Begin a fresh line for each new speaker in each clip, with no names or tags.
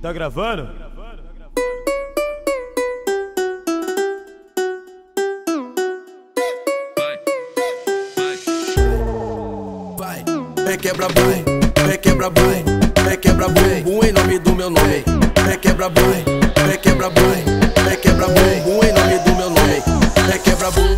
Tá gravando?
Vai, é quebra vai, é quebra vai, é quebra bumbum em nome do meu nome. É quebra vai, é quebra vai, é quebra bumbum em nome do meu nome. É quebra bum,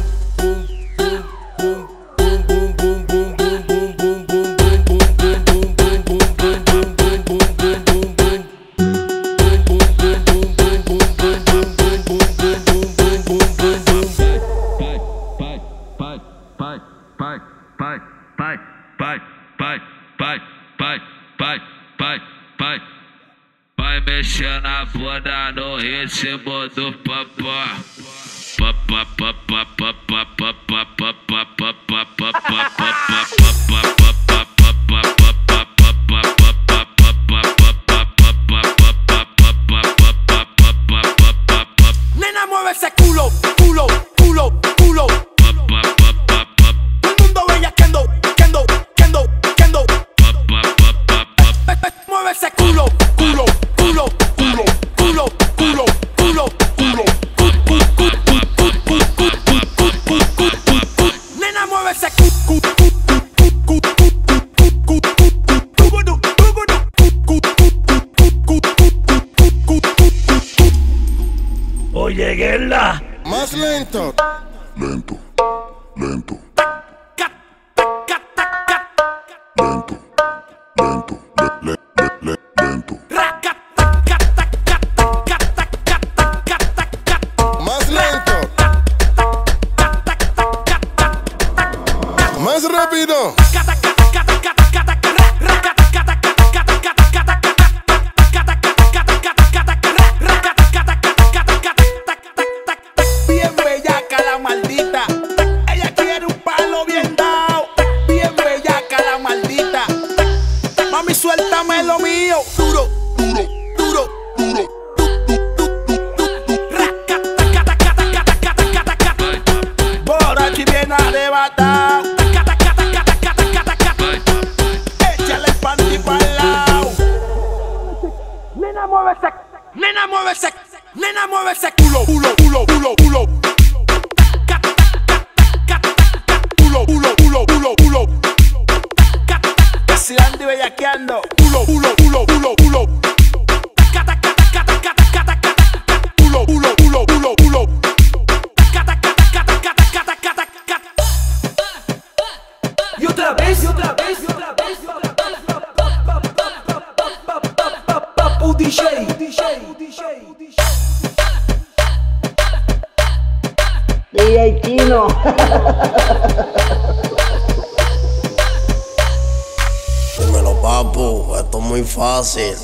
vai, vai, vai, vai, vai, vai, vai. Mexer na bunda no ritmo do. Papá, papá, papá, papá, papá,
ese culo, culo, culo, culo, culo, culo, culo, culo. Nena, mueve ese cu, cu, cu, cu, cu, cu, cu,
Más rápido.
Bien bellaca la maldita. Ella quiere un palo bien dado. Bien bellaca la maldita. Mami, suéltame lo mío. Duro, duro, duro, duro. Arrebatado. Mueve ese, nena, mueve ese culo, culo, culo, culo, culo. Culo, culo, culo, culo, culo. Bellaqueando. Culo, culo, culo. Culo, culo, culo, culo, culo.
Y otra vez, y otra vez, y otra vez. Papu DJ, DJ,
DJ Chino.
Dímelo, papu. Esto es muy fácil.